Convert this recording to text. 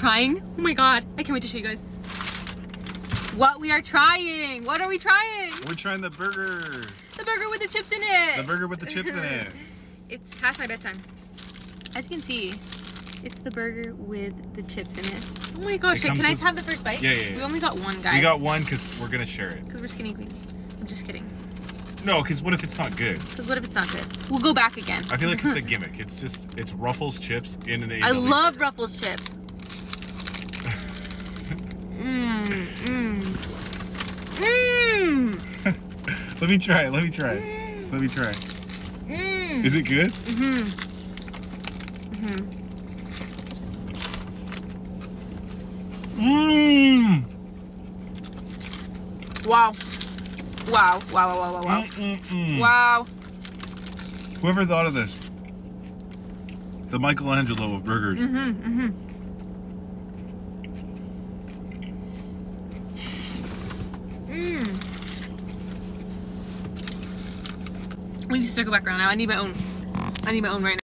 trying. Oh my god. I can't wait to show you guys what we are trying. What are we trying? We're trying the burger. The burger with the chips in it. The burger with the chips in it. It's past my bedtime. As you can see, it's the burger with the chips in it. Oh my gosh, wait, can I have the first bite? Yeah, yeah, yeah. We only got one, guys. We got one because we're gonna share it. Because we're skinny queens. I'm just kidding. No, because what if it's not good? Because what if it's not good? We'll go back again. I feel like it's a gimmick. It's just it's Ruffles chips in an. I love burger. Ruffles chips. Mmm, mmm. Mmm. Let me try it. Let me try it. Let me try. it. Mmm. Is it good? Mm-hmm. Mm-hmm. Wow. Wow. Wow, wow, wow, wow, wow. Mm-mm-mm. Wow. Whoever thought of this? The Michelangelo of burgers. Mm-hmm, mm-hmm. Mmm. We need to circle back around now. I need my own. I need my own right now.